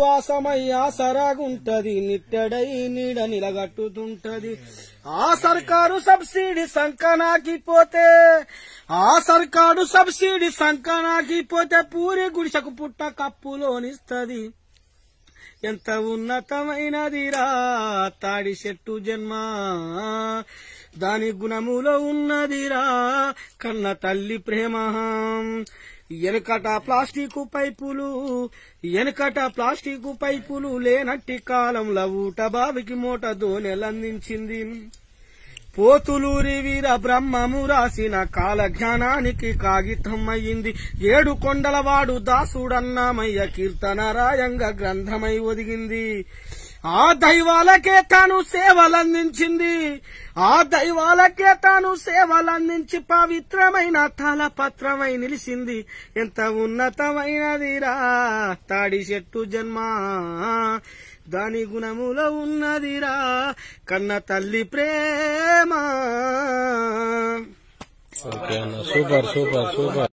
వాసమయ్యా సరాగుంటది నిట్టడై నీడ నిలగట్టుతుంటది. ఆ సర్కారు సబ్సిడీ సంకనాకిపోతే ఆ సర్కారు సబ్సిడీ సంకనాకిపోతే పూరి గుడిసెకు పుట్ట కప్పులోనిస్తది. ఎంత ఉన్నతమైనదిరా తాడి చెట్టు జన్మ. దాని గుణములో ఉన్నదిరా కన్న తల్లి ప్రేమ. ఎనకట ప్లాస్టిక్ పైపులు వెనకట ప్లాస్టిక్ పైపులు లేనట్టి కాలంలో ఊట బావికి మూట దోనెలందించింది పోతులూరి వీర బ్రహ్మము రాసిన కాల జ్ఞానానికి కాగితం అయ్యింది ఏడు కొండలవాడు దాసుడన్నామయ్య కీర్తన రాయంగా గ్రంథమై ఒదిగింది. ఆ దైవాలకే తాను సేవలందించింది. ఆ దైవాలకే తాను సేవలందించి పవిత్రమైన తలపత్రమై నిలిచింది. ఎంత ఉన్నతమైనదిరా తాడి చెట్టు జన్మ. దాని గుణములో ఉన్నదిరా కన్న తల్లి ప్రేమ. Super super super.